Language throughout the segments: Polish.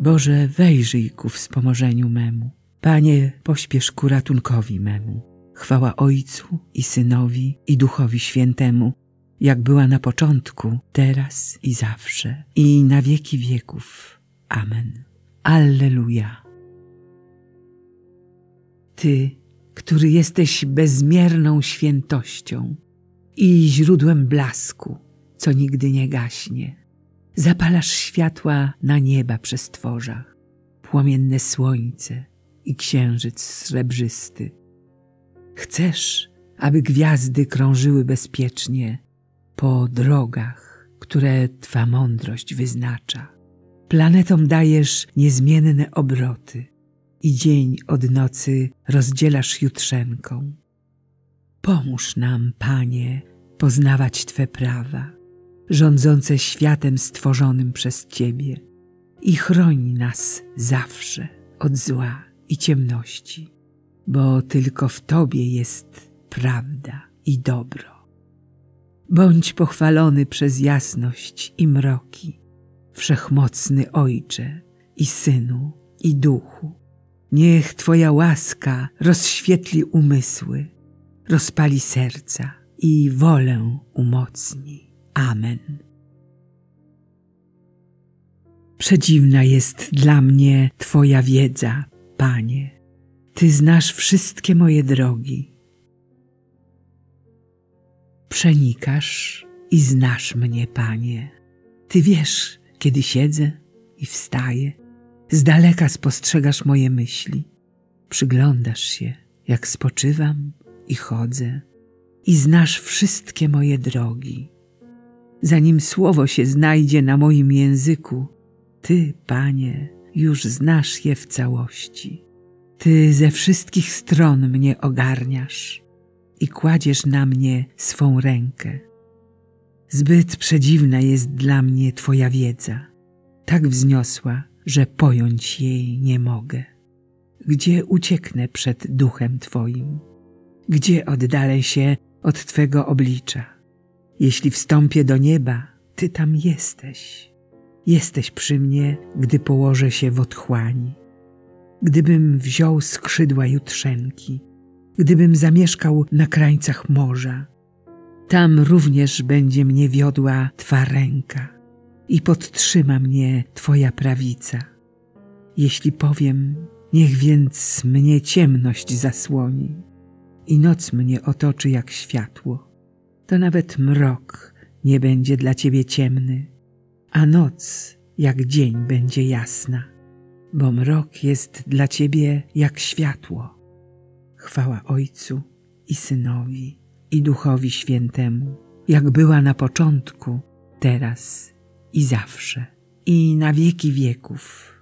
Boże, wejrzyj ku wspomożeniu memu. Panie, pośpiesz ku ratunkowi memu. Chwała Ojcu i Synowi i Duchowi Świętemu, jak była na początku, teraz i zawsze, i na wieki wieków. Amen. Alleluja. Ty, który jesteś bezmierną świętością i źródłem blasku, co nigdy nie gaśnie, zapalasz światła na nieba przez tworzach, płomienne słońce i księżyc srebrzysty. Chcesz, aby gwiazdy krążyły bezpiecznie po drogach, które Twa mądrość wyznacza. Planetom dajesz niezmienne obroty i dzień od nocy rozdzielasz jutrzenką. Pomóż nam, Panie, poznawać Twe prawa, rządzące światem stworzonym przez Ciebie i chroń nas zawsze od zła i ciemności, bo tylko w Tobie jest prawda i dobro. Bądź pochwalony przez jasność i mroki, wszechmocny Ojcze i Synu i Duchu. Niech Twoja łaska rozświetli umysły, rozpali serca i wolę umocni. Amen. Przedziwna jest dla mnie Twoja wiedza, Panie. Ty znasz wszystkie moje drogi Przenikasz i znasz mnie, Panie. Ty wiesz, kiedy siedzę i wstaję. Z daleka spostrzegasz moje myśli. Przyglądasz się, jak spoczywam i chodzę. I znasz wszystkie moje drogi. Zanim słowo się znajdzie na moim języku, Ty, Panie, już znasz je w całości. Ty ze wszystkich stron mnie ogarniasz i kładziesz na mnie swą rękę. Zbyt przedziwna jest dla mnie Twoja wiedza, tak wzniosła, że pojąć jej nie mogę. Gdzie ucieknę przed duchem Twoim? Gdzie oddalę się od Twego oblicza? Jeśli wstąpię do nieba, Ty tam jesteś. Jesteś przy mnie, gdy położę się w otchłani. Gdybym wziął skrzydła jutrzenki, gdybym zamieszkał na krańcach morza. Tam również będzie mnie wiodła Twa ręka i podtrzyma mnie Twoja prawica. Jeśli powiem, niech więc mnie ciemność zasłoni i noc mnie otoczy jak światło, to nawet mrok nie będzie dla Ciebie ciemny, a noc jak dzień będzie jasna, bo mrok jest dla Ciebie jak światło. Chwała Ojcu i Synowi i Duchowi Świętemu, jak była na początku, teraz i zawsze, i na wieki wieków.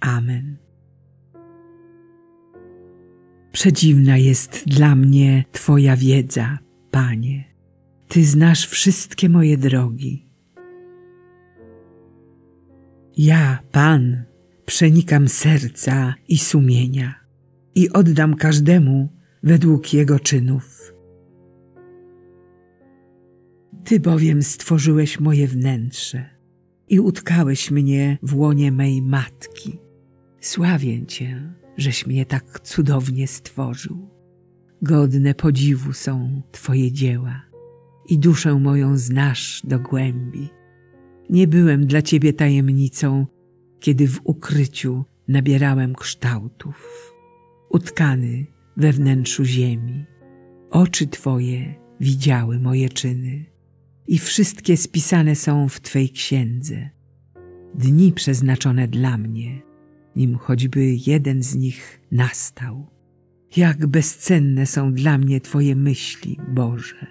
Amen. Przedziwna jest dla mnie Twoja wiedza, Panie. Ty znasz wszystkie moje drogi. Ja, Pan, przenikam serca i sumienia i oddam każdemu według jego czynów. Ty bowiem stworzyłeś moje wnętrze i utkałeś mnie w łonie mej matki. Sławię Cię, żeś mnie tak cudownie stworzył. Godne podziwu są Twoje dzieła i duszę moją znasz do głębi. Nie byłem dla Ciebie tajemnicą, kiedy w ukryciu nabierałem kształtów utkany we wnętrzu ziemi. Oczy Twoje widziały moje czyny i wszystkie spisane są w Twej księdze. Dni przeznaczone dla mnie, nim choćby jeden z nich nastał. Jak bezcenne są dla mnie Twoje myśli, Boże,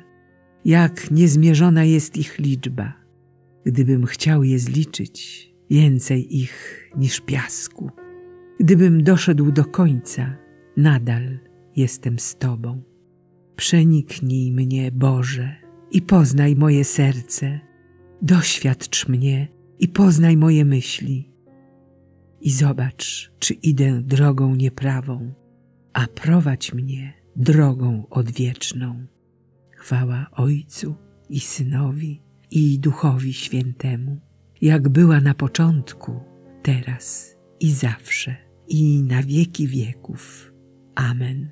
jak niezmierzona jest ich liczba. Gdybym chciał je zliczyć, więcej ich niż piasku. Gdybym doszedł do końca, nadal jestem z Tobą. Przeniknij mnie, Boże, i poznaj moje serce. Doświadcz mnie i poznaj moje myśli. I zobacz, czy idę drogą nieprawą, a prowadź mnie drogą odwieczną. Chwała Ojcu i Synowi i Duchowi Świętemu, jak była na początku, teraz i zawsze, i na wieki wieków. Amen.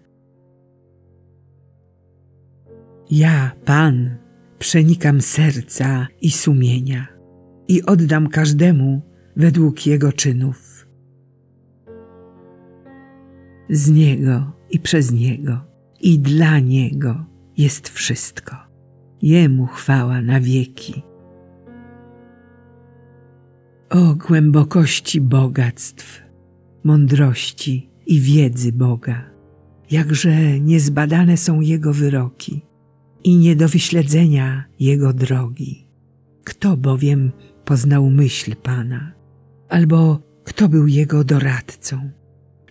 Ja, Pan, przenikam serca i sumienia i oddam każdemu według jego czynów. Z Niego i przez Niego i dla Niego jest wszystko. Jemu chwała na wieki. O głębokości bogactw, mądrości i wiedzy Boga, jakże niezbadane są Jego wyroki i nie do wyśledzenia Jego drogi. Kto bowiem poznał myśl Pana, albo kto był Jego doradcą,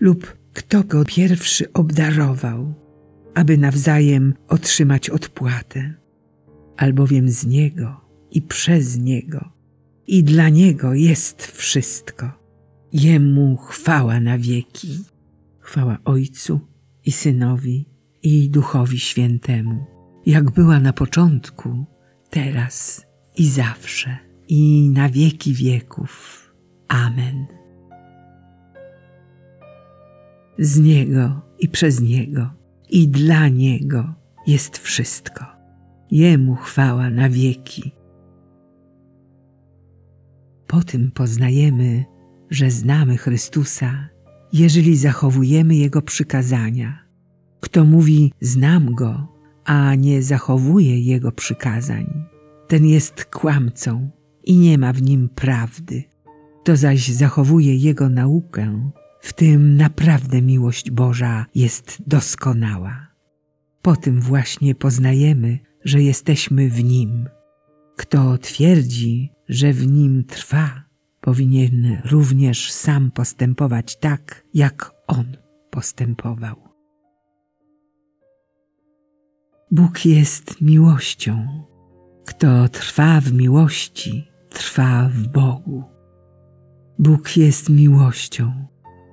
lub kto Go pierwszy obdarował, aby nawzajem otrzymać odpłatę, albowiem z Niego i przez Niego i dla Niego jest wszystko. Jemu chwała na wieki. Chwała Ojcu i Synowi i Duchowi Świętemu, jak była na początku, teraz i zawsze, i na wieki wieków. Amen. Z Niego i przez Niego i dla Niego jest wszystko. Jemu chwała na wieki. Po tym poznajemy, że znamy Chrystusa, jeżeli zachowujemy Jego przykazania. Kto mówi znam Go, a nie zachowuje Jego przykazań, ten jest kłamcą i nie ma w nim prawdy. Kto zaś zachowuje Jego naukę, w tym naprawdę miłość Boża jest doskonała. Po tym właśnie poznajemy, że jesteśmy w Nim. Kto twierdzi, że w Nim trwa, powinien również sam postępować tak, jak On postępował. Bóg jest miłością. Kto trwa w miłości, trwa w Bogu. Bóg jest miłością.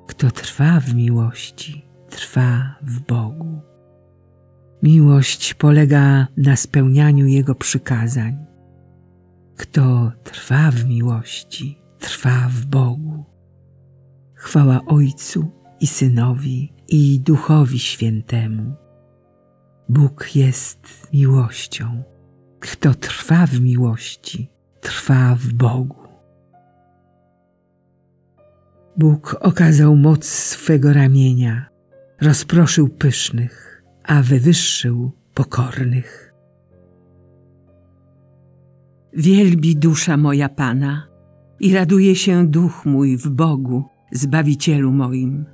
Kto trwa w miłości, trwa w Bogu. Miłość polega na spełnianiu Jego przykazań. Kto trwa w miłości, trwa w Bogu. Chwała Ojcu i Synowi i Duchowi Świętemu. Bóg jest miłością. Kto trwa w miłości, trwa w Bogu. Bóg okazał moc swego ramienia, rozproszył pysznych, a wywyższył pokornych. Wielbi dusza moja Pana i raduje się duch mój w Bogu, Zbawicielu moim,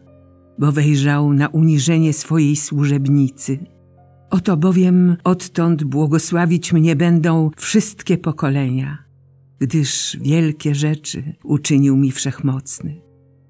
bo wejrzał na uniżenie swojej służebnicy. Oto bowiem odtąd błogosławić mnie będą wszystkie pokolenia, gdyż wielkie rzeczy uczynił mi wszechmocny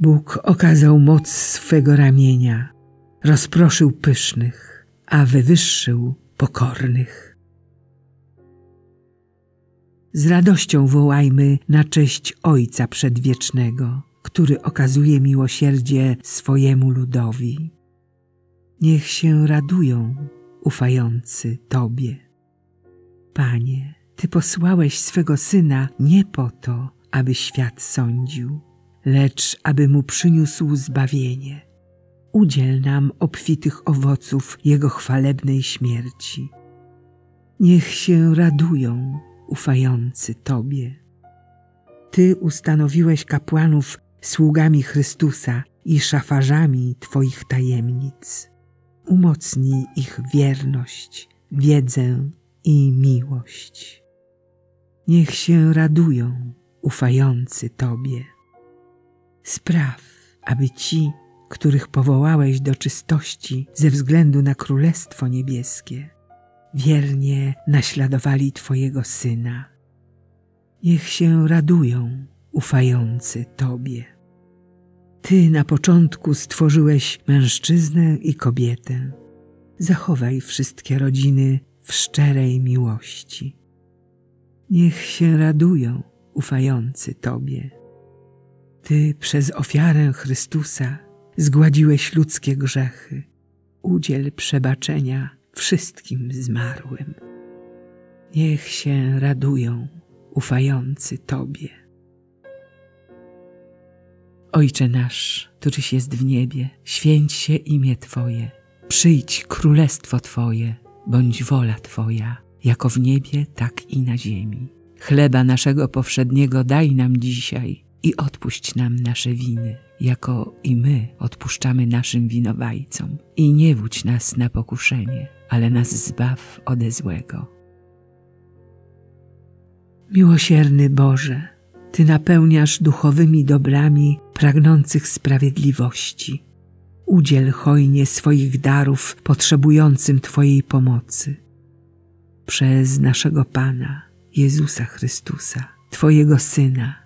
Bóg okazał moc swego ramienia, rozproszył pysznych, a wywyższył pokornych. Z radością wołajmy na cześć Ojca Przedwiecznego, który okazuje miłosierdzie swojemu ludowi. Niech się radują ufający Tobie. Panie, Ty posłałeś swego Syna nie po to, aby świat sądził, lecz aby mu przyniósł zbawienie. Udziel nam obfitych owoców Jego chwalebnej śmierci. Niech się radują ufający Tobie. Ty ustanowiłeś kapłanów sługami Chrystusa i szafarzami Twoich tajemnic. Umocnij ich wierność, wiedzę i miłość. Niech się radują, ufający Tobie. Spraw, aby ci, których powołałeś do czystości ze względu na Królestwo Niebieskie, wiernie naśladowali Twojego Syna. Niech się radują, ufający Tobie. Ty na początku stworzyłeś mężczyznę i kobietę. Zachowaj wszystkie rodziny w szczerej miłości. Niech się radują, ufający Tobie. Ty przez ofiarę Chrystusa zgładziłeś ludzkie grzechy. Udziel przebaczenia wszystkim zmarłym. Niech się radują, ufający Tobie. Ojcze nasz, któryś jest w niebie, święć się imię Twoje, przyjdź królestwo Twoje, bądź wola Twoja, jako w niebie, tak i na ziemi. Chleba naszego powszedniego daj nam dzisiaj i odpuść nam nasze winy, jako i my odpuszczamy naszym winowajcom. I nie wódź nas na pokuszenie, ale nas zbaw ode złego. Miłosierny Boże, Ty napełniasz duchowymi dobrami pragnących sprawiedliwości. Udziel hojnie swoich darów potrzebującym Twojej pomocy. Przez naszego Pana, Jezusa Chrystusa, Twojego Syna,